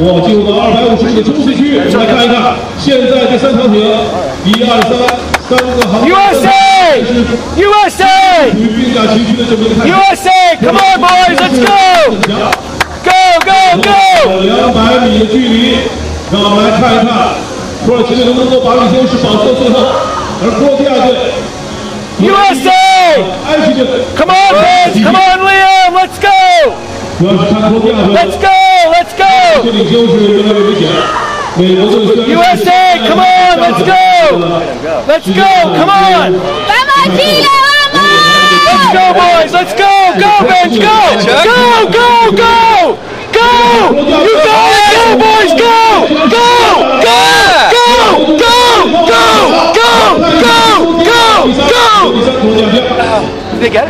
我们进入到二百五十米的冲刺区，我们来看一看，现在这三条艇，一二三，三个航 USA! USA! 与并驾齐驱的这么一个态势。 USA! Come on, boys, let's go! 很强。 Go, go, go! 两百米的距离，让我们来看一看土耳其队能不能够把领先优势保持到最后。而波罗的海队， USA! 埃及队， Come on, kids! Come on, Liam! Let's go! 主要是看波罗的海队 Let's go! let's go! USA, come on, let's go! Let's go, come on! Let's go, boys, let's go! Go, bench, go! Go, go, go! Go! You got it! Go, boys, go! Go! Go! Go! Go! Go! Go! Go! Go! Go! Legal?